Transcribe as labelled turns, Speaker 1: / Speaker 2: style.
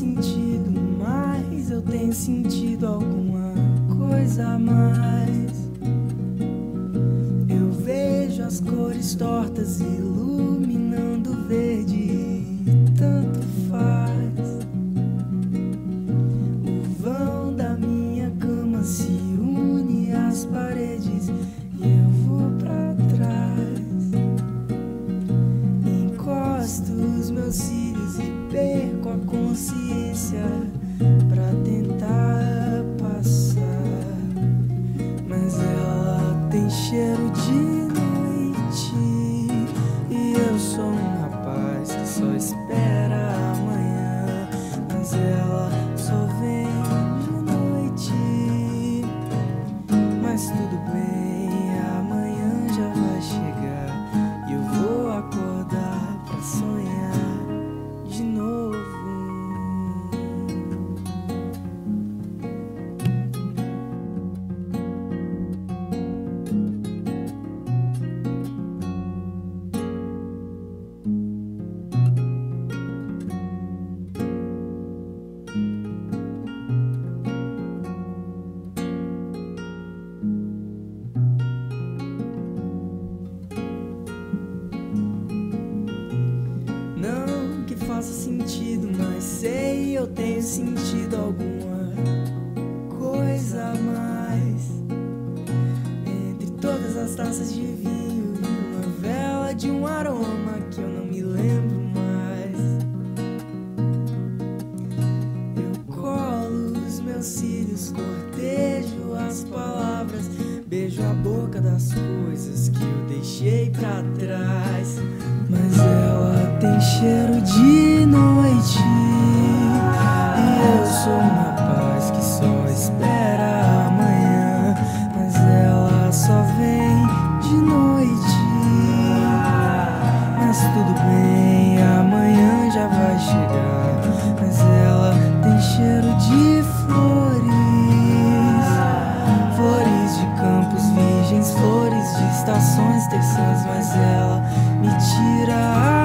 Speaker 1: sentido, mais, eu tenho sentido alguma coisa a mais. Eu vejo as cores tortas iluminando o verde, e tanto faz. O vão da minha cama se une às paredes e eu vou pra trás. Encosto os meus cílios e perco a consciência pra eu tenho sentido alguma coisa a mais. Entre todas as taças de vinho e uma vela de um aroma que eu não me lembro mais. Eu colo os meus cílios, cortejo as palavras, beijo a boca das coisas que eu deixei pra trás. Sou um rapaz que só espera amanhã. Mas ela só vem de noite. Mas tudo bem, amanhã já vai chegar. Mas ela tem cheiro de flores. Flores de campos virgens, flores de estações terçãs. Mas ela me tira a